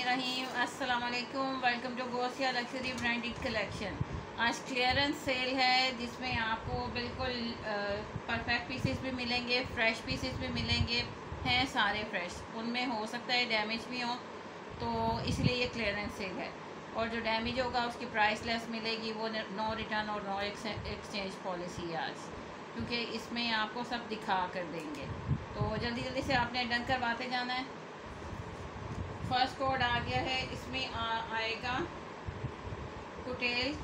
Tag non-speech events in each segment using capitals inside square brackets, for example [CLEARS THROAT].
रहीम अस्सलाम वालेकुम welcome to Ghousia luxury branded collection आज क्लियरेंस सेल है, जिसमें आपको बिल्कुल परफेक्ट पीसेस भी मिलेंगे फ्रेश पीसेस भी मिलेंगे, हैं सारे फ्रेश उनमें हो सकता है डैमेज भी हो तो इसलिए ये क्लियरेंस सेल है। और जो डैमेज होगा, उसकी प्राइस लेस मिलेगी, वो नो रिटर्न और नो एक्सचेंज पॉलिसी है आज। क्योंकि इसमें आपको सब दिखा कर देंगे। तो जल्दी जल्दी से आपने डन करवाते जाना है। फ़र्स्ट कोड आ गया है इसमें आ, आएगा। कुटेल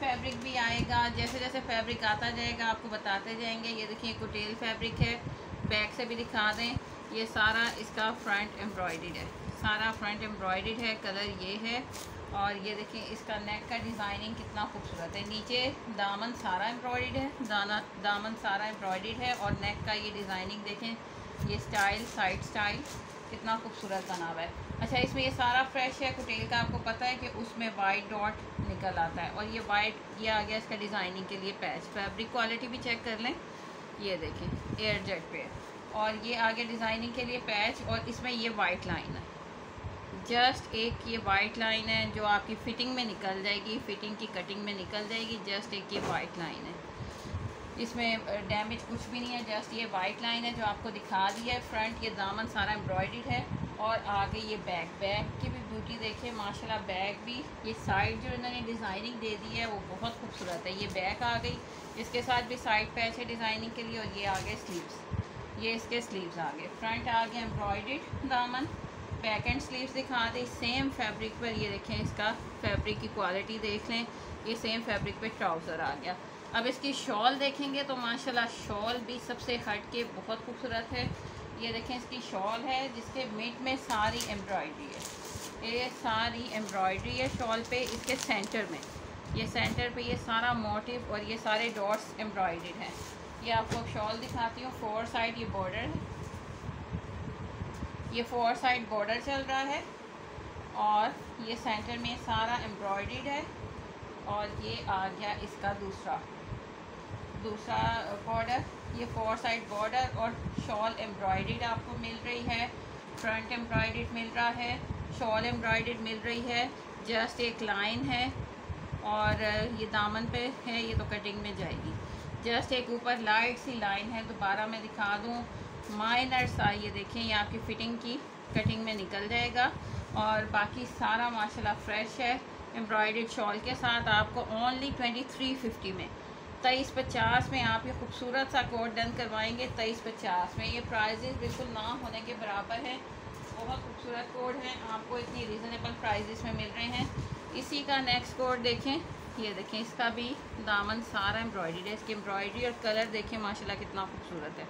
फैब्रिक भी आएगा जैसे जैसे फैब्रिक आता जाएगा आपको बताते जाएँगे। ये देखिए कुटेल फैब्रिक है बैक से भी दिखा दें। ये सारा इसका फ्रंट एम्ब्रॉयड है। सारा फ्रंट एम्ब्रॉयड है कलर ये है। और ये देखिए इसका नेक का डिज़ाइनिंग कितना खूबसूरत है। नीचे दामन सारा एम्ब्रॉयड है दाना दामन सारा एम्ब्रॉयड है। और नेक का ये डिज़ाइनिंग देखें ये स्टाइल साइड स्टाइल कितना खूबसूरत बना हुआ है। अच्छा इसमें ये सारा फ्रेश है, कुटेल का आपको पता है कि उसमें वाइट डॉट निकल आता है। और ये वाइट ये आ गया इसका डिज़ाइनिंग के लिए पैच फैब्रिक क्वालिटी भी चेक कर लें। ये देखें एयर जेट पे और ये आगे डिज़ाइनिंग के लिए पैच और इसमें ये वाइट लाइन है। जस्ट एक ये वाइट लाइन है जो आपकी फ़िटिंग में निकल जाएगी फ़िटिंग की कटिंग में निकल जाएगी जस्ट एक ये वाइट लाइन है। इसमें डैमेज कुछ भी नहीं है जस्ट ये वाइट लाइन है जो आपको दिखा दिया है. फ्रंट ये दामन सारा एम्ब्रॉयड है और आगे ये बैग बैग की भी ब्यूटी देखिए, माशाल्लाह बैग भी. ये साइड जो इन्होंने डिज़ाइनिंग दे दी है, वो बहुत खूबसूरत है. ये बैग आ गई, इसके साथ भी साइड है डिज़ाइनिंग के लिए और ये आ गए स्लीव्स ये इसके स्लीव्स आ गए. फ्रंट आ गए एम्ब्रॉयड दामन. बैक एंड स्लीव्स दिखा दें. सेम फैब्रिक पर, ये देखें इसका फैब्रिक की क्वालिटी देख लें. ये सेम फैब्रिक पे ट्राउज़र आ गया. अब इसकी शॉल देखेंगे तो माशाल्लाह शॉल भी सबसे हट के बहुत खूबसूरत है। ये देखें इसकी शॉल है, जिसके मिड में सारी एम्ब्रॉयडरी है। ये सारी एम्ब्रॉयडरी है शॉल पे, इसके सेंटर में। ये सेंटर पे ये सारा मोटिव और ये सारे डॉट्स एम्ब्रॉयड हैं। ये आपको शॉल दिखाती हूँ, फोर साइड ये बॉर्डर है। ये फोर साइड बॉर्डर चल रहा है और ये सेंटर में सारा एम्ब्रॉयड है और ये आ गया इसका दूसरा। दूसरा बॉर्डर ये फोर साइड बॉर्डर और शॉल एम्ब्रॉयड आपको मिल रही है। फ्रंट एम्ब्रॉयड मिल रहा है शॉल एम्ब्रॉयड मिल रही है। जस्ट एक लाइन है और ये दामन पे है, ये तो कटिंग में जाएगी। जस्ट एक ऊपर लाइट सी लाइन है, दोबारा मैं दिखा दूँ। माइनर सा, ये देखें, ये आपकी फ़िटिंग की कटिंग में निकल जाएगा। और बाकी सारा माशाल्लाह फ्रेश है एम्ब्रॉयड शॉल के साथ आपको ओनली ट्वेंटी थ्री फिफ्टी में। तेईस पचास में आप ये खूबसूरत सा कोट डन करवाएँगे, तेईस पचास में। ये प्राइजेस बिल्कुल ना होने के बराबर है। बहुत खूबसूरत कोड है। आपको इतनी रीज़नेबल प्राइजेस में मिल रहे हैं। इसी का नेक्स्ट कोड देखें। ये देखें, इसका भी दामन सारा एम्ब्रॉयडरी है। इसकी एम्ब्रॉयडरी और कलर देखें, माशाल्लाह कितना खूबसूरत है।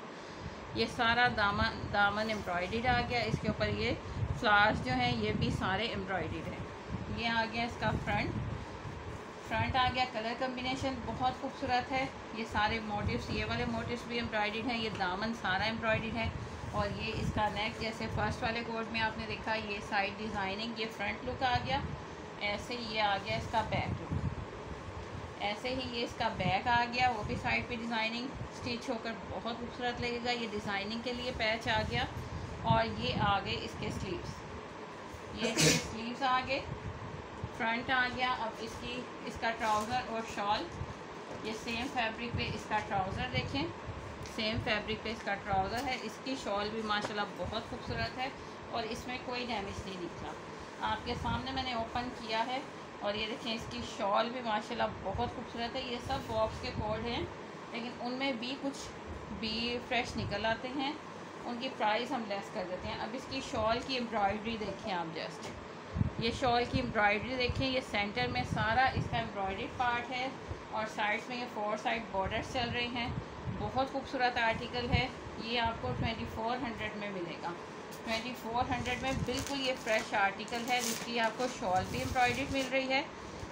ये सारा दामन दामन एम्ब्रॉयडरी आ गया। इसके ऊपर ये फ्लावर्स जो हैं, ये भी सारे एम्ब्रॉयडरी हैं। ये आ गया इसका फ्रंट फ्रंट आ गया, कलर कम्बिनेशन बहुत खूबसूरत है। ये सारे मोटिव्स ये वाले मोटिव्स भी एम्ब्रॉयड हैं, ये दामन सारा एम्ब्रॉयड है। और ये इसका नेक जैसे फ़र्स्ट वाले कोड में आपने देखा, ये साइड डिज़ाइनिंग ये फ्रंट लुक आ गया। ऐसे ये आ गया इसका बैक लुक ऐसे ही ये इसका बैक आ गया, वो भी साइड पे डिज़ाइनिंग स्टिच होकर बहुत खूबसूरत लगेगा, ये डिज़ाइनिंग के लिए पैच आ गया। और ये आ गए इसके स्लीव्स ये इसके स्लीव्स आ गए फ्रंट आ गया, अब इसकी, इसका ट्राउज़र और शॉल। ये सेम फैब्रिक पे इसका ट्राउज़र देखें। सेम फैब्रिक पे इसका ट्राउज़र है। इसकी शॉल भी माशाल्लाह बहुत खूबसूरत है और इसमें कोई डैमेज नहीं निकला आपके सामने मैंने ओपन किया है और ये देखें, इसकी शॉल भी माशाल्लाह बहुत खूबसूरत है। ये सब बॉक्स के कोड हैं, लेकिन उनमें भी कुछ भी फ्रेश निकल आते हैं। उनकी प्राइस हम लेस कर देते हैं। अब इसकी शॉल की एम्ब्रॉयडरी देखें आप जस्ट। ये शॉल की एम्ब्रॉयडरी देखें, ये सेंटर में सारा इसका एम्ब्रॉयडरी पार्ट है और साइड्स में ये फोर साइड बॉर्डर्स चल रहे हैं। बहुत खूबसूरत आर्टिकल है। ये आपको ट्वेंटी फोर हंड्रेड में मिलेगा। ट्वेंटी फोर हंड्रेड में बिल्कुल ये फ्रेश आर्टिकल है, जिसकी आपको शॉल भी एम्ब्रॉयडरी मिल रही है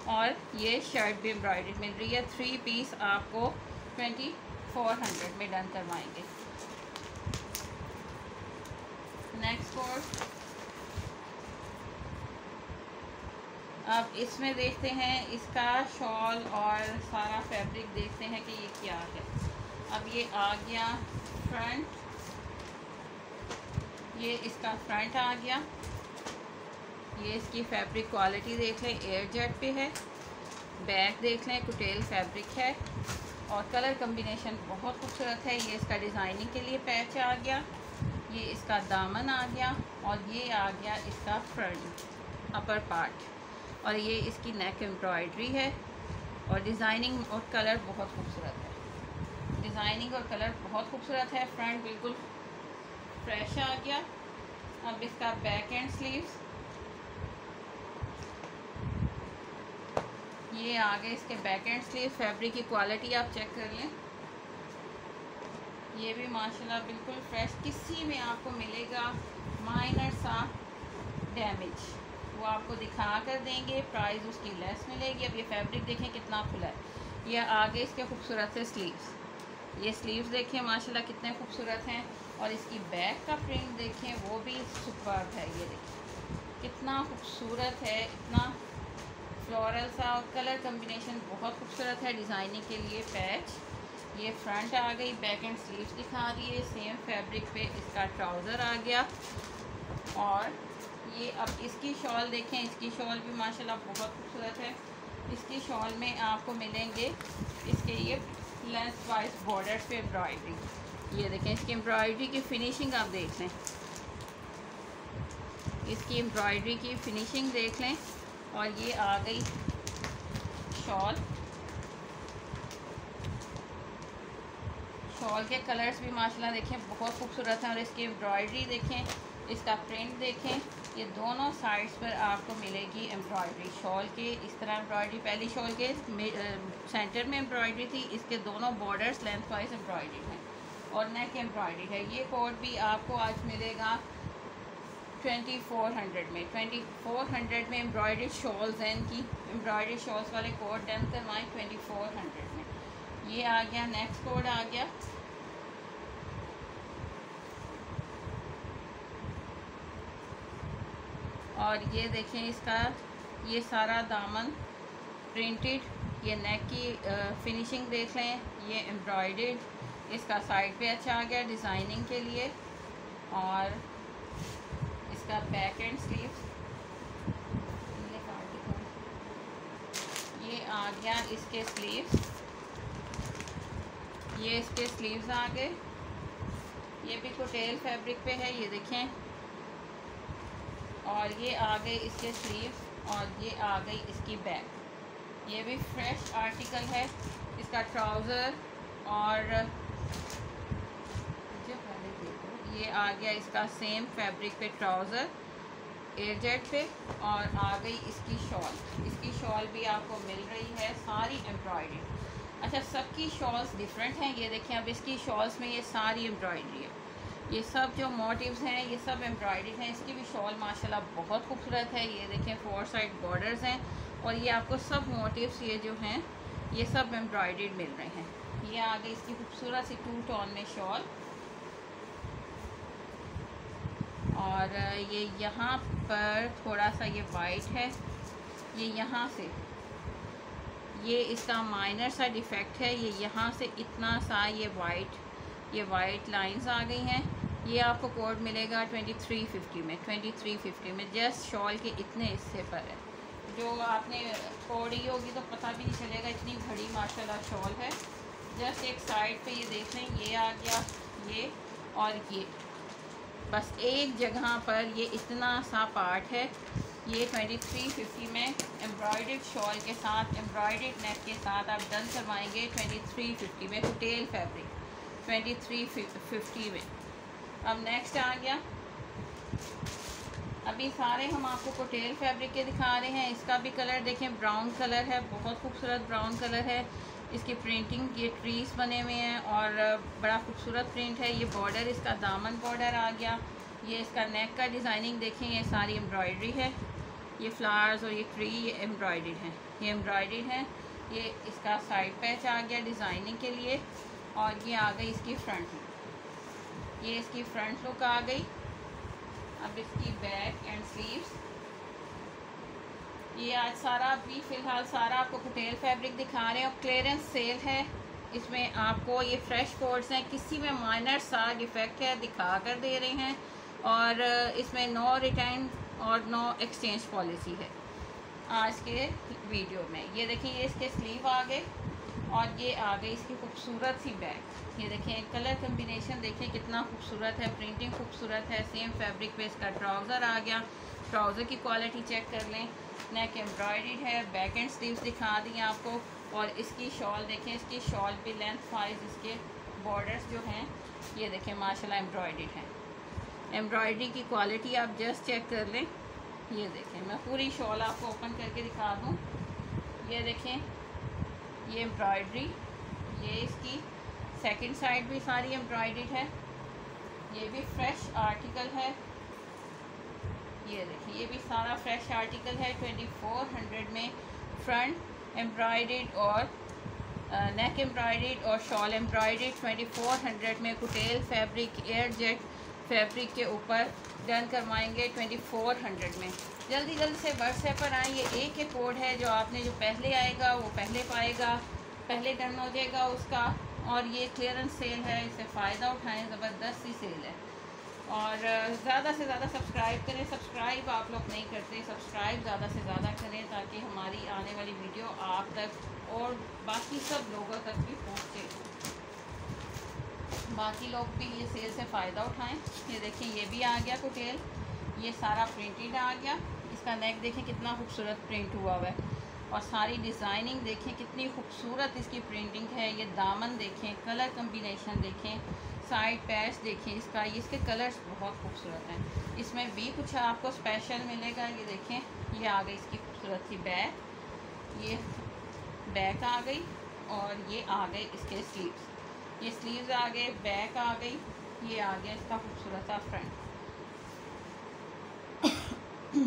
और ये शर्ट भी एम्ब्रॉयडरी मिल रही है। थ्री पीस आपको ट्वेंटी फोर हंड्रेड में डन करवाएँगे। नेक्स्ट कोर्स अब इसमें देखते हैं, इसका शॉल और सारा फैब्रिक देखते हैं कि ये क्या है। अब ये आ गया फ्रंट ये इसका फ्रंट आ गया। ये इसकी फैब्रिक क्वालिटी देख लें एयर जेट पे है। बैक देख लें, कुटेल फैब्रिक है। और कलर कम्बिनेशन बहुत खूबसूरत है। ये इसका डिज़ाइनिंग के लिए पैच आ गया। ये इसका दामन आ गया। और ये आ गया इसका फ्रंट अपर पार्ट और ये इसकी नेक एम्ब्रॉयडरी है और डिज़ाइनिंग और कलर बहुत खूबसूरत है। डिज़ाइनिंग और कलर बहुत खूबसूरत है। फ्रंट बिल्कुल फ्रेश आ गया। अब इसका बैक एंड स्लीव्स ये आगे इसके बैक एंड स्लीव फैब्रिक की क्वालिटी आप चेक कर लें। ये भी माशाल्लाह बिल्कुल फ्रेश किसी में आपको मिलेगा माइनर सा डैमेज वो आपको दिखा कर देंगे प्राइस उसकी लेस मिलेगी। अब ये फैब्रिक देखें कितना खुला है। ये आगे इसके खूबसूरत से स्लीव्स ये स्लीव्स देखें, माशाल्लाह कितने खूबसूरत हैं। और इसकी बैक का प्रिंट देखें, वो भी सुपर है ये देखें। कितना खूबसूरत है, इतना फ्लोरल सा और कलर कम्बिनेशन बहुत खूबसूरत है डिज़ाइनिंग के लिए पैच ये फ्रंट आ गई बैक एंड स्लीव्स दिखा दिए सेम फैब्रिक पे इसका ट्राउज़र आ गया। और ये अब इसकी शॉल देखें, इसकी शॉल भी माशाल्लाह बहुत खूबसूरत है। इसकी शॉल में आपको मिलेंगे इसके ये लेंथ वाइज बॉर्डर पे एम्ब्रॉयडरी ये देखें, इसकी एम्ब्रॉयडरी की फिनिशिंग आप देख लें। इसकी एम्ब्रॉयडरी की फिनिशिंग देख लें और ये आ गई शॉल। शॉल के कलर्स भी माशाल्लाह देखें, बहुत खूबसूरत हैं और इसकी एम्ब्रॉयडरी देखें, इसका प्रिंट देखें। ये दोनों साइड्स पर आपको मिलेगी एम्ब्रॉयडरी शॉल के, इस तरह एम्ब्रॉयडरी पहली शॉल के सेंटर में एम्ब्रॉयडरी थी, इसके दोनों बॉर्डर्स लेंथ वाइज एम्ब्रॉयडरी हैं और नेक एम्ब्रॉयडरी है। ये कोड भी आपको आज मिलेगा ट्वेंटी फोर हंड्रेड में। ट्वेंटी फोर हंड्रेड में एम्ब्रॉयडरी शॉल्स हैं इनकी। एम्ब्रॉयडरी शॉल्स वाले कोड डन करवाएँ ट्वेंटी फोर हंड्रेड में। ये आ गया नेक्स्ट कोड आ गया। और ये देखें इसका, ये सारा दामन प्रिंटेड ये नेक की फिनिशिंग देख लें, ये एम्ब्रॉयडेड इसका साइड पे अच्छा आ गया डिज़ाइनिंग के लिए और इसका बैक एंड स्लीव ये आ गया इसके स्लीव्स ये इसके स्लीव्स आ गए। ये भी कोटेल फैब्रिक पे है, ये देखें। और ये आ गए इसके स्लीव और ये आ गई इसकी बैक ये भी फ्रेश आर्टिकल है, इसका ट्राउज़र और ये आ गया इसका सेम फैब्रिक पे ट्राउज़र एयरजेट पे और आ गई इसकी शॉल इसकी शॉल भी आपको मिल रही है सारी एम्ब्रॉयडरी अच्छा सबकी शॉल्स डिफरेंट हैं। ये देखें अब इसकी शॉल्स में ये सारी एम्ब्रॉयडरी है। ये सब जो मोटिव्स हैं, ये सब एम्ब्रॉयडरी हैं, इसकी भी शॉल माशाल्लाह बहुत खूबसूरत है। ये देखें फोर साइड बॉर्डर्स हैं और ये आपको सब मोटिव्स ये जो हैं, ये सब एम्ब्रॉयड मिल रहे हैं। ये आगे इसकी खूबसूरत सी टू टॉन में शॉल और ये यहाँ पर थोड़ा सा ये वाइट है। ये यहाँ से, ये इसका माइनर सा डिफेक्ट है। ये यहाँ से इतना सा ये वाइट ये वाइट लाइंस आ गई हैं। ये आपको कोड मिलेगा ट्वेंटी थ्री फिफ्टी में ट्वेंटी थ्री फिफ्टी में। जस्ट शॉल के इतने हिस्से पर है। जो आपने कोडी होगी तो पता भी नहीं चलेगा, इतनी बड़ी माशाल्लाह शॉल है। जस्ट एक साइड पे ये देख लें, ये आ गया, ये और ये। बस एक जगह पर ये इतना सा पार्ट है। ये ट्वेंटी थ्री फिफ्टी में एम्ब्रॉयड शॉल के साथ एम्ब्रॉयड नेक के साथ आप डन करवाएँगे ट्वेंटी थ्री फिफ्टी में टेल फैब्रिक ट्वेंटी थ्री फिफ्टी में। अब नेक्स्ट आ गया। अभी सारे हम आपको कोटेल फैब्रिक के दिखा रहे हैं। इसका भी कलर देखें ब्राउन कलर है, बहुत खूबसूरत ब्राउन कलर है। इसकी प्रिंटिंग ये ट्रीज बने हुए हैं और बड़ा खूबसूरत प्रिंट है। ये बॉर्डर इसका दामन बॉर्डर आ गया। ये इसका नेक का डिज़ाइनिंग देखें, ये सारी एम्ब्रॉयडरी है। ये फ्लावर्स और ये ट्री ये एम्ब्रॉयड है। ये एम्ब्रॉयडरी है। ये इसका साइड पैच आ गया डिज़ाइनिंग के लिए और ये आ गई इसकी फ्रंट ये इसकी फ्रंट लुक आ गई। अब इसकी बैक एंड स्लीव्स ये आज सारा अभी फ़िलहाल सारा आपको कुटेल फैब्रिक दिखा रहे हैं। और क्लियरेंस सेल है। इसमें आपको ये फ्रेश कोड्स हैं। किसी में माइनर सा डिफेक्ट है, दिखा कर दे रहे हैं। और इसमें नो रिटर्न और नो एक्सचेंज पॉलिसी है। आज के वीडियो में। ये देखिए, ये इसके स्लीव आ गए। और ये आ गई इसकी खूबसूरत सी बैग। ये देखें कलर कम्बिनेशन देखें कितना खूबसूरत है प्रिंटिंग खूबसूरत है सेम फैब्रिक पे इसका ट्राउज़र आ गया। ट्राउज़र की क्वालिटी चेक कर लें। नेक एम्ब्रॉयड है बैक एंड स्लीव्स दिखा दी आपको। और इसकी शॉल देखें इसकी शॉल भी लेंथ वाइज इसके बॉर्डर्स जो हैं, ये देखें माशाल्लाह एम्ब्रॉयड है। एम्ब्रॉयडरी की क्वालिटी आप जस्ट चेक कर लें। ये देखें मैं पूरी शॉल आपको ओपन करके दिखा दूँ। ये देखें ये एम्ब्रॉयड्री ये इसकी सेकंड साइड भी सारी एम्ब्रॉयड्री है। ये भी फ्रेश आर्टिकल है। ये देखिए, ये भी सारा फ्रेश आर्टिकल है ट्वेंटी फोर हंड्रेड में फ्रंट एम्ब्रॉयड और नेक एम्ब्रॉयड और शॉल एम्ब्रॉयड ट्वेंटी फोर हंड्रेड में कुटेल फैब्रिक एयर जेट फैब्रिक के ऊपर डन करवाएँगे ट्वेंटी फोर हंड्रेड में। जल्दी जल्दी से व्हाट्सएप पर आए, ये एक एक कोड है जो आपने जो पहले आएगा, वो पहले पाएगा, पहले डन हो जाएगा उसका, और ये क्लियरेंस सेल है इससे फ़ायदा उठाएँ, ज़बरदस्त सी सेल है। और, ज़्यादा से ज़्यादा सब्सक्राइब करें सब्सक्राइब आप लोग नहीं करते सब्सक्राइब ज़्यादा से ज़्यादा करें, ताकि हमारी आने वाली वीडियो आप तक और बाकी सब लोगों तक भी पहुँचे। बाकी लोग भी ये सेल से फ़ायदा उठाएँ। ये देखें, ये भी आ गया कुटेल। ये सारा प्रिंटेड आ गया। इसका नेक देखें कितना खूबसूरत प्रिंट हुआ हुआ है। और सारी डिज़ाइनिंग देखें कितनी खूबसूरत इसकी प्रिंटिंग है। ये दामन देखें कलर कम्बिनेशन देखें साइड पैच देखें इसका। ये इसके कलर्स बहुत खूबसूरत हैं। इसमें भी कुछ आपको स्पेशल मिलेगा। ये देखें, ये आ गई इसकी खूबसूरत सी बैग ये बैक आ गई और ये आ गए इसके स्लीव्स ये स्लीव्स आ गए बैक आ गई। ये आ गया इसका खूबसूरत सा फ्रंट [CLEARS THROAT]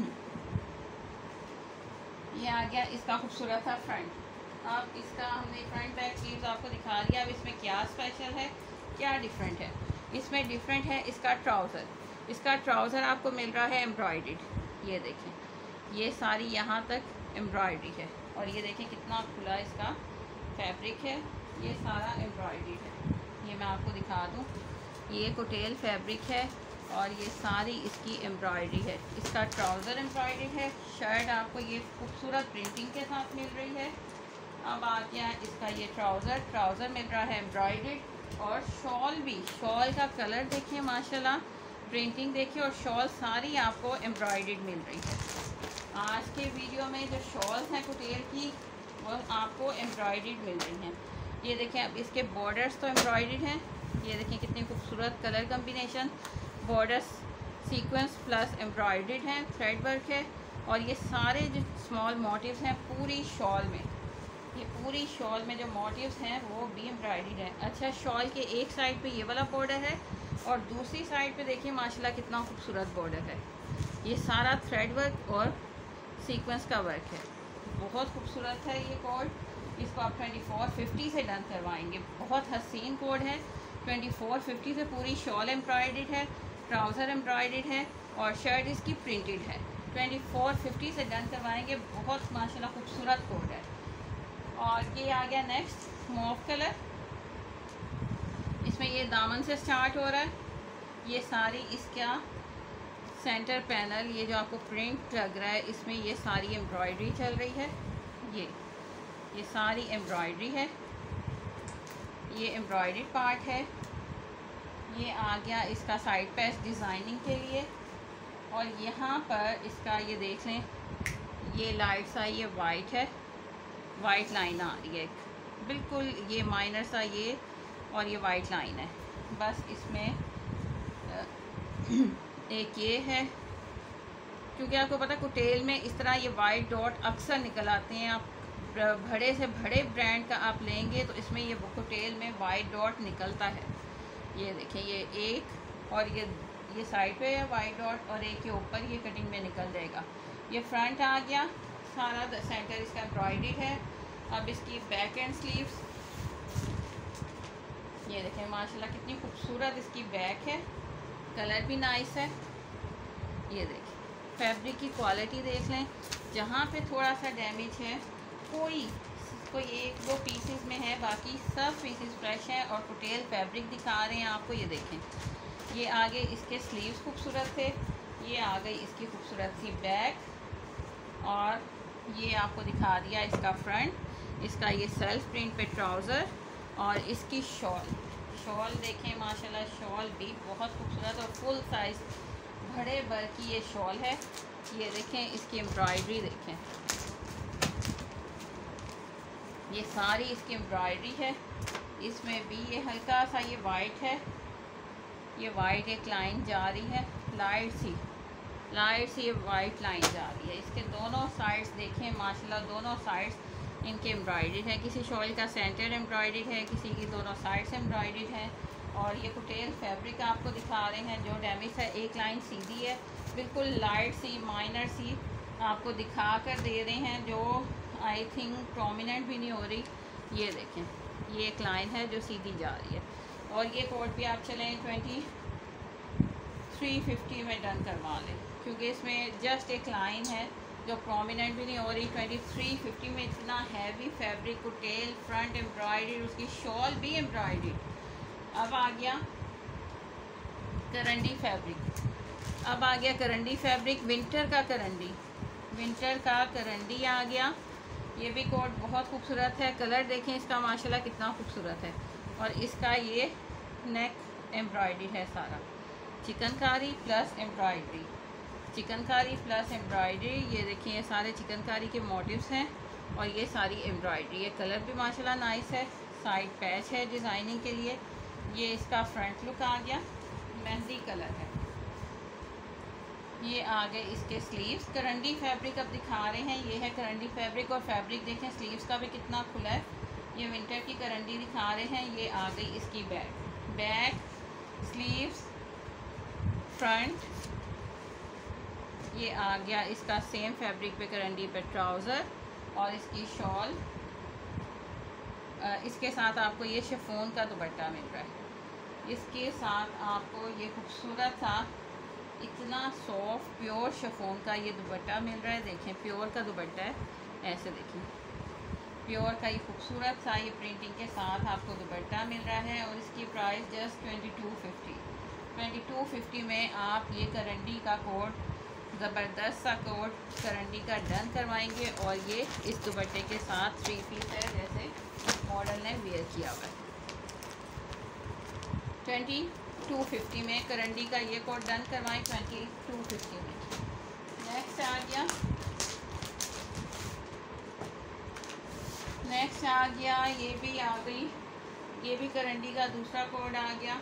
ये आ गया इसका खूबसूरत सा फ्रंट अब इसका हमने फ्रंट बैक स्लीव्स आपको दिखा दिया। अब इसमें क्या स्पेशल है? क्या डिफरेंट है? इसमें डिफरेंट है इसका ट्राउज़र इसका ट्राउज़र आपको मिल रहा है एम्ब्रॉयड ये देखें। ये सारी यहाँ तक एम्ब्रॉयडरी है। और ये देखें कितना खुला इसका फैब्रिक है। ये सारा एम्ब्रॉयडरी है। ये मैं आपको दिखा दूँ। ये कोटेल फैब्रिक है। और ये सारी इसकी एम्ब्रॉयडरी है। इसका ट्राउज़र एम्ब्रॉयडरी है। शर्ट आपको ये खूबसूरत प्रिंटिंग के साथ मिल रही है। अब आ गया इसका ये ट्राउज़र ट्राउज़र मिल रहा है? एम्ब्रॉयड और शॉल भी। शॉल का कलर देखिए, माशाल्लाह। प्रिंटिंग देखिए और शॉल सारी आपको एम्ब्रॉयड मिल रही है। आज के वीडियो में जो शॉल्स हैं कुटेर की, वो आपको एम्ब्रॉयड मिल रही हैं। ये देखें अब इसके बॉर्डर्स तो एम्ब्रॉयडेड हैं। ये देखें कितनी खूबसूरत colour combination border sequence plus embroidered हैं थ्रेड वर्क है, और ये सारे जो स्मॉल मोटिव्स हैं पूरी शॉल में। ये पूरी शॉल में जो मोटिव्स हैं, वो भी एम्ब्रॉयड है। अच्छा शॉल के एक साइड पे ये वाला बॉर्डर है, और दूसरी साइड पे देखिए, माशाल्लाह कितना खूबसूरत बॉर्डर है। ये सारा थ्रेड वर्क और सीक्वेंस का वर्क है। बहुत खूबसूरत है ये कोड इसको आप ट्वेंटी फोर फिफ्टी से डन करवाएँगे। बहुत हसीन कोड है। ट्वेंटी फोर फिफ्टी से पूरी शॉल एम्ब्रॉयड है। ट्राउज़र एम्ब्रॉयड है और शर्ट इसकी प्रिंटेड है। ट्वेंटी फोर फिफ्टी से डन करवाएँगे। बहुत माशाल्लाह खूबसूरत कोट है। और ये आ गया नेक्स्ट मोव कलर इसमें ये दामन से स्टार्ट हो रहा है। ये सारी इसका सेंटर पैनल ये जो आपको प्रिंट लग रहा है, इसमें ये सारी एम्ब्रॉयडरी चल रही है। ये ये सारी एम्ब्रॉयडरी है। ये एम्ब्रॉयडरी पार्ट है। ये आ गया इसका साइड पैच डिज़ाइनिंग के लिए। और यहाँ पर इसका ये देख लें, ये लाइट सा ये वाइट है। वाइट लाइन आ रही है बिल्कुल ये माइनर सा ये और ये वाइट लाइन है। बस इसमें एक ये है। क्योंकि आपको पता कुटेल में इस तरह ये वाइट डॉट अक्सर निकल आते हैं। आप बड़े से बड़े ब्रांड का आप लेंगे तो इसमें ये कुटेल में वाइट डॉट निकलता है। ये देखें, ये एक और ये ये साइड पे है वाइट डॉट और एक के ऊपर ये कटिंग में निकल जाएगा। ये फ्रंट आ गया, सारा सेंटर इसका एम्ब्रॉयडरी है। अब इसकी बैक एंड स्लीव्स ये देखें, माशाल्लाह कितनी खूबसूरत इसकी बैक है। कलर भी नाइस है। ये देखें फैब्रिक की क्वालिटी देख लें, जहाँ पे थोड़ा सा डैमेज है, कोई कोई एक दो पीसेस में है, बाकी सब पीसेस फ्रेश हैं और कुटेल फैब्रिक दिखा रहे हैं आपको, ये देखें। ये आगे इसके स्लीव्स खूबसूरत थे, ये आ गई इसकी खूबसूरत सी बैक और ये आपको दिखा दिया इसका फ्रंट इसका ये सेल्फ प्रिंट पे ट्राउज़र और इसकी शॉल शॉल देखें, माशाल्लाह शॉल भी बहुत खूबसूरत और फुल साइज़ बड़े भर की ये शॉल है। ये देखें, इसकी एम्ब्रॉयडरी देखें। ये सारी इसकी एम्ब्रॉयडरी है। इसमें भी ये हल्का सा ये वाइट है। ये वाइट एक लाइन जा रही है लाइट सी। लाइट सी वाइट लाइन जा रही है। इसके दोनों साइड्स देखें, माशाल्लाह दोनों साइड्स इनके एम्ब्रॉयडरी है। किसी शॉल का सेंटर एम्ब्रॉयडरी है, किसी की दोनों साइड्स एम्ब्रॉयड है। और ये कुटेल फैब्रिक आपको दिखा रहे हैं, जो डैमेज है, एक लाइन सीधी है। बिल्कुल लाइट सी माइनर सी आपको दिखा कर दे रहे हैं, जो आई थिंक प्रोमिनेंट भी नहीं हो रही। ये देखें, ये एक लाइन है जो सीधी जा रही है। और ये कोट भी आप चलें ट्वेंटी थ्री फिफ्टी में डन करवा लें। क्योंकि इसमें जस्ट एक लाइन है जो प्रोमिनेंट भी नहीं हो रही। ट्वेंटी थ्री फिफ्टी में इतना हैवी फैब्रिक को टेल फ्रंट एम्ब्रॉयडरी उसकी शॉल भी एम्ब्रॉयडरी अब आ गया करंडी फैब्रिक अब आ गया करंडी फैब्रिक विंटर का करंडी। विंटर का करंडी आ गया। ये भी कोट बहुत खूबसूरत है। कलर देखें इसका, माशाल्लाह कितना खूबसूरत है। और इसका ये नेक एम्ब्रॉयडरी है सारा। Chikankari plus embroidery chikankari plus embroidery ये देखिए ये सारे चिकनकारी के मोटिव्स हैं और ये सारी एम्ब्रॉयडरी ये कलर भी माशाल्लाह नाइस है। साइड पैच है डिज़ाइनिंग के लिए। ये इसका फ्रंट लुक आ गया। मेहंदी कलर है। ये आ गए इसके स्लीव्स करंडी फैब्रिक अब दिखा रहे हैं, ये है करंडी फैब्रिक और फैब्रिक देखें स्लीव्स का भी कितना खुला है. ये विंटर की करंडी दिखा रहे हैं, ये आ गई इसकी बैक बैक स्लीव्स फ्रंट ये आ गया इसका सेम फैब्रिक पे करंडी पे ट्राउज़र और इसकी शॉल इसके साथ आपको ये शेफोन का दुपट्टा मिल रहा है. इसके साथ आपको ये खूबसूरत सा इतना सॉफ्ट प्योर शफोन का ये दुपट्टा मिल रहा है, देखें प्योर का दुपट्टा है, ऐसे देखें। प्योर का ये खूबसूरत सा ये प्रिंटिंग के साथ आपको दुपट्टा मिल रहा है और इसकी price just twenty two fifty twenty two fifty में आप ये करंडी का कोट, ज़बरदस्त सा कोट करंडी का डन करवाएँगे और ये इस दुपट्टे के साथ थ्री पीस है, जैसे मॉडल ने वेयर किया हुआ है। ट्वेंटी टू फिफ्टी में, करंडी का ये कोट डन करवाएँ ट्वेंटी टू फिफ्टी में। नेक्स्ट आ गया। नेक्स्ट आ गया, ये भी आ गई। ये भी करंडी का दूसरा कोड आ गया।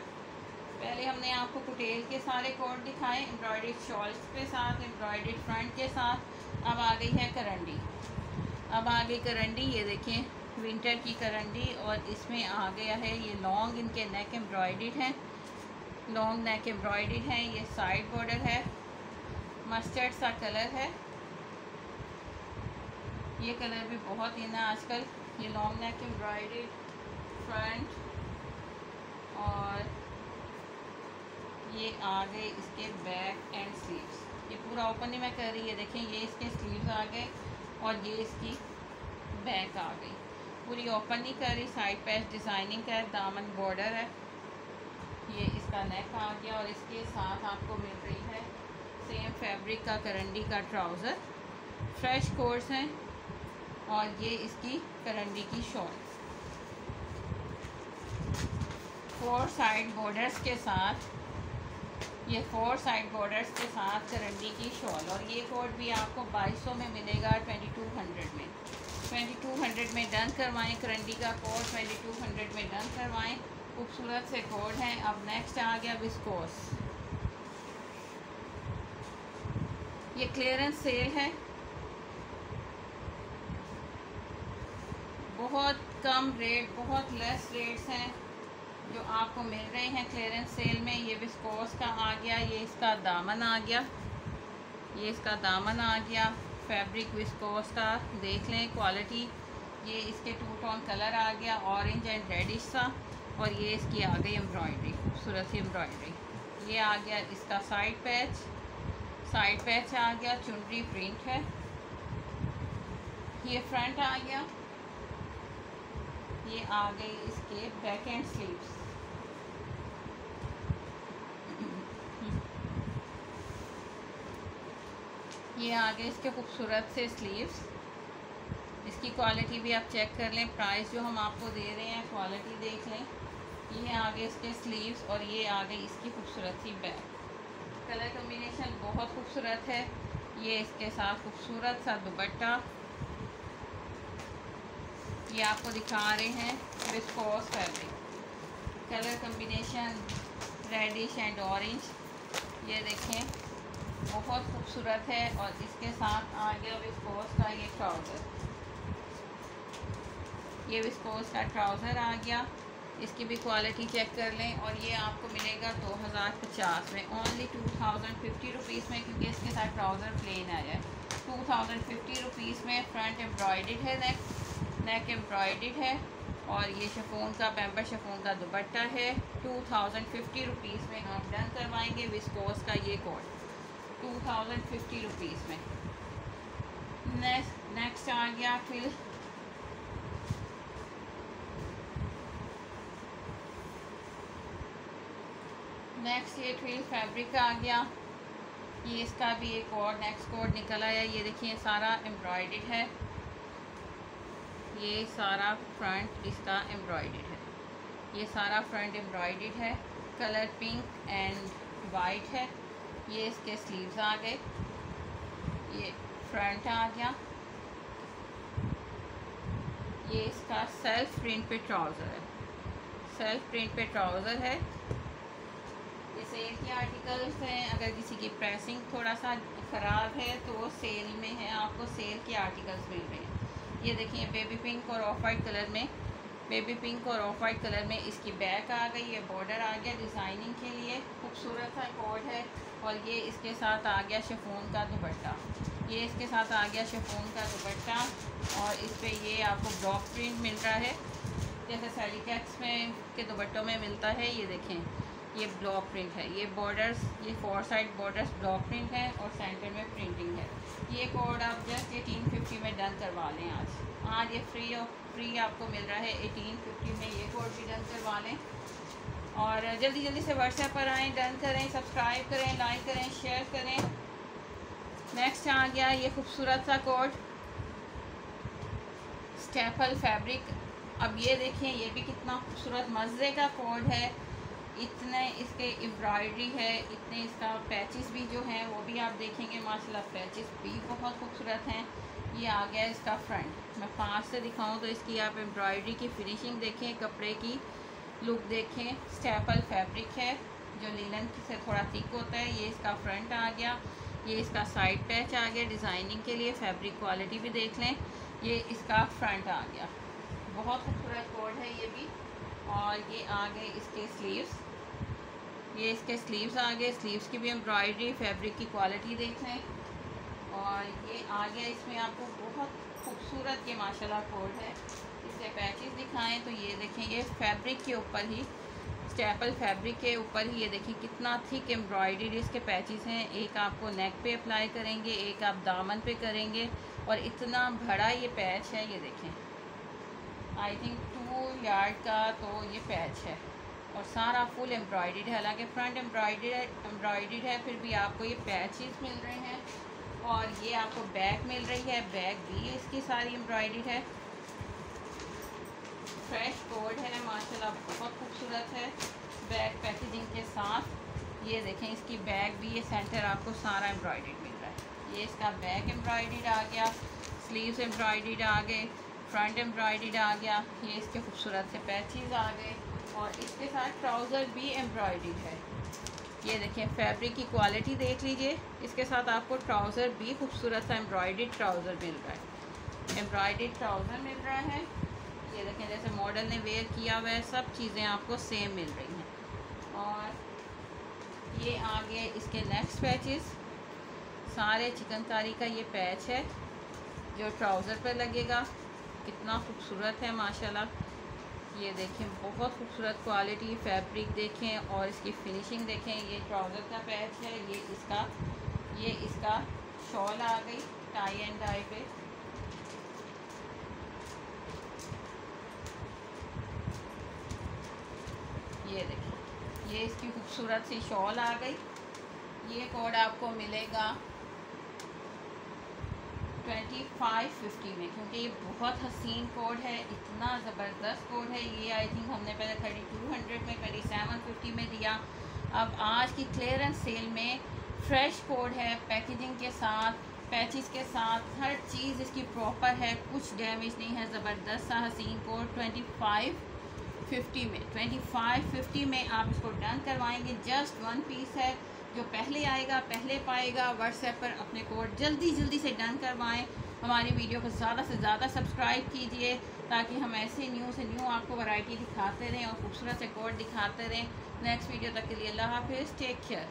पहले हमने आपको कुटेल के सारे कोड दिखाए एम्ब्रॉयड शॉल्स के साथ एम्ब्रॉयड फ्रंट के साथ। अब आ गई है करंडी। अब आ गई करंडी, ये देखें विंटर की करंडी, और इसमें आ गया है, ये लॉन्ग इनके नेक एम्ब्रॉयड हैं। लॉन्ग नेक एम्ब्रॉयडरी है, ये साइड बॉर्डर है मस्टर्ड सा कलर है। ये कलर भी बहुत ही ना आजकल, ये लॉन्ग नेक एम्ब्रॉयडरी फ्रंट और ये आ गए इसके बैक एंड स्लीव्स ये पूरा ओपन ही मैं कर रही है देखें, ये इसके स्लीव्स आ गए और ये इसकी बैक आ गई। पूरी ओपन ही कर रही साइड पैच डिज़ाइनिंग है, दामन बॉर्डर है। इसका नेक आ गया और इसके साथ आपको मिल रही है सेम फैब्रिक का करंडी का ट्राउज़र फ्रेश कोर्स हैं और ये इसकी करंडी की शॉल फोर साइड बॉर्डर्स के साथ, ये फोर साइड बॉर्डर्स के साथ करंडी की शॉल और ये कोट भी आपको 2200 में मिलेगा 2200 में। 2200 में डन करवाएँ, करंडी का कोट 2200 में डन करवाएँ। खूबसूरत से कोड हैं। अब नेक्स्ट आ गया विस्कोस ये क्लियरेंस सेल है। बहुत कम रेट बहुत लेस रेट्स हैं जो आपको मिल रहे हैं क्लियरेंस सेल में। ये विस्कोस का आ गया, ये इसका दामन आ गया। ये इसका दामन आ गया। फैब्रिक विस्कोस का, देख लें क्वालिटी ये इसके टू टोन कलर आ गया ऑरेंज एंड रेडिश सा। और ये इसकी आ गई एम्ब्रॉयडरी खूबसूरत सी एम्ब्रॉयडरी ये आ गया इसका साइड पैच साइड पैच आ गया, चुनरी प्रिंट है. ये फ्रंट आ गया. ये आ गई इसके बैक एंड स्लीव्स ये आ गए इसके खूबसूरत से स्लीव्स इसकी क्वालिटी भी आप चेक कर लें। प्राइस जो हम आपको दे रहे हैं क्वालिटी देख लें। ये आगे इसके स्लीव्स और ये आ आगे इसकी खूबसूरत सी बैग कलर कम्बिनेशन बहुत खूबसूरत है। ये इसके साथ खूबसूरत सा दुपट्टा। ये आपको दिखा रहे हैं viscose fabric colour combination reddish and orange ये देखें, बहुत खूबसूरत है और इसके साथ आ गया विस्कोस का ये ट्राउज़र ये विस्कोस का ट्राउज़र आ गया। इसकी भी क्वालिटी चेक कर लें और ये आपको मिलेगा दो हज़ार पचास में। Only two thousand fifty rupees में, क्योंकि इसके साथ ट्राउज़र प्लेन आया है। टू थाउज़ेंड फिफ्टी रुपीज़ में फ्रंट एम्ब्रॉयड है नेक नेक एम्ब्रॉयड है। और ये शफोन का पैम्पर शफोन का दुपट्टा है। टू थाउज़ेंड फिफ्टी रुपीज़ में हम डन करवाएँगे विस्कोस का ये code two thousand fifty rupees में। नेक्स्ट नेक्स्ट आ गया फिर नेक्स्ट ये ट्विल फैब्रिक का आ गया। ये इसका भी एक और नेक्स्ट कोड निकल आया ये देखिए सारा एम्ब्रॉयड है। ये सारा फ्रंट इसका एम्ब्रॉयड है। ये सारा फ्रंट एम्ब्रॉयड है। कलर पिंक एंड वाइट है। ये इसके स्लीव्स आ गए। ये फ्रंट आ गया। ये इसका सेल्फ प्रिंट पे ट्राउज़र है। सेल्फ प्रिंट पे ट्राउज़र है। सेल के आर्टिकल्स हैं। अगर किसी की प्रेसिंग थोड़ा सा ख़राब है तो वो सेल में है, आपको सेल के आर्टिकल्स मिल रहे हैं। ये देखिए बेबी पिंक और ऑफ़ वाइट कलर में। बेबी पिंक और ऑफ़ वाइट कलर में इसकी बैक आ गई है बॉर्डर आ गया डिज़ाइनिंग के लिए। खूबसूरत सा कोड है और ये इसके साथ आ गया शेफोन का दुपट्टा। ये इसके साथ आ गया शेफोन का दुपट्टा और इस पर ये आपको ब्लॉक प्रिंट मिल रहा है। जैसे सैलिकैक्स में के दुपट्टों में मिलता है, ये देखें। ये ब्लॉक प्रिंट है। ये बॉर्डर्स ये four side borders block print है और सेंटर में प्रिंटिंग है। ये कोड आप जस्ट एटीन फिफ्टी में डन करवा लें आज। आज ये फ्री और फ्री आपको मिल रहा है एटीन फिफ्टी में ये कोड भी डन करवा लें। और जल्दी जल्दी से व्हाट्सएप पर आएँ डन करें सब्सक्राइब करें लाइक करें शेयर करें। नेक्स्ट आ गया ये खूबसूरत सा कोड स्टेपल फैब्रिक अब ये देखें, ये भी कितना खूबसूरत, मज़े का कोड है। इतने इसके एम्ब्रॉयडरी है, इतने इसका पैचेस भी जो हैं, वो भी आप देखेंगे, माशाल्लाह पैचेस भी बहुत खूबसूरत हैं। ये आ गया इसका फ्रंट मैं पास से दिखाऊँ तो इसकी आप एम्ब्रॉयडरी की फिनिशिंग देखें, कपड़े की लुक देखें। स्टेपल फैब्रिक है, जो लीलन से थोड़ा थिक होता है। ये इसका फ्रंट आ गया। ये इसका साइड पैच आ गया। डिज़ाइनिंग के लिए फैब्रिक क्वालिटी भी देख लें। ये इसका फ्रंट आ गया। बहुत खूबसूरत कोड है ये भी। और ये आ गए इसके स्लीव्स ये इसके स्लीव्स आ गए स्लीव्स की भी एम्ब्रॉयडरी फैब्रिक की क्वालिटी देख लें। और ये आ गया इसमें आपको बहुत खूबसूरत ये माशाल्लाह कोड है। इसके पैचेस दिखाएँ तो ये देखें, ये फैब्रिक के ऊपर ही स्टेपल फैब्रिक के ऊपर ही ये देखिए कितना थिक एम्ब्रॉयडरी इसके पैचेस हैं। एक आपको नेक पे अप्लाई करेंगे, एक आप दामन पे करेंगे और इतना बड़ा ये पैच है, ये देखें। आई थिंक टू यार्ड का तो ये पैच है। और सारा फुल एम्ब्रॉयड है। हालाँकि फ्रंट एम्ब्रॉयड एम्ब्रॉयड है, फिर भी आपको ये पैचेस मिल रहे हैं और ये आपको बैक मिल रही है। बैक भी इसकी सारी एम्ब्रॉयड है। फ्रेश कोड है, माशाल्लाह, बहुत खूबसूरत है बैक पैकेजिंग के साथ। ये देखें, इसकी बैग भी, ये सेंटर आपको सारा एम्ब्रॉयड मिल रहा है। ये इसका बैक एम्ब्रॉयड आ गया, स्लीव्स एम्ब्रॉयड आ गए, फ्रंट एम्ब्रॉयड आ गया। ये इसके खूबसूरत से पैचेज आ गए। और इसके साथ ट्राउज़र भी एम्ब्रॉयडरी है। ये देखिए फैब्रिक की क्वालिटी देख लीजिए। इसके साथ आपको ट्राउज़र भी खूबसूरत सा एम्ब्रॉयड ट्राउज़र मिल रहा है। एम्ब्रॉयड ट्राउज़र मिल रहा है। ये देखें जैसे मॉडल ने वेयर किया हुआ है सब चीज़ें आपको सेम मिल रही हैं। और ये आगे इसके नेक्स्ट पैचेस सारे चिकनकारी का ये पैच है, जो ट्राउज़र पर लगेगा। कितना खूबसूरत है, माशाल्लाह। ये देखें, बहुत खूबसूरत क्वालिटी फैब्रिक देखें और इसकी फिनिशिंग देखें। ये ट्राउज़र का पैच है, ये इसका ये इसका शॉल आ गई टाई एंड डाई पे। ये देखें, ये इसकी खूबसूरत सी शॉल आ गई। ये कोड आपको मिलेगा। ट्वेंटी फाइव फिफ्टी में, क्योंकि ये बहुत हसीन कोड है, इतना ज़बरदस्त कोड है ये। आई थिंक हमने पहले थर्टी टू हंड्रेड में ट्वेंटी सेवन फिफ्टी में दिया। अब आज की क्लियरेंस सेल में फ्रेश कोड है पैकेजिंग के साथ पैचिस के साथ, हर चीज़ इसकी प्रॉपर है, कुछ डैमेज नहीं है, ज़बरदस्त सा हसीन कोड ट्वेंटी फाइव फिफ्टी में ट्वेंटी फाइव फिफ्टी में आप इसको डन करवाएँगे जस्ट वन पीस है। जो पहले आएगा, पहले पाएगा व्हाट्सएप पर अपने कोड जल्दी जल्दी से डन करवाएँ। हमारी वीडियो को ज़्यादा से ज़्यादा सब्सक्राइब कीजिए ताकि हम ऐसे न्यू से न्यू आपको वैरायटी दिखाते रहें और खूबसूरत से कोड दिखाते रहें। नेक्स्ट वीडियो तक के लिए अल्लाह हाफिज़ टेक केयर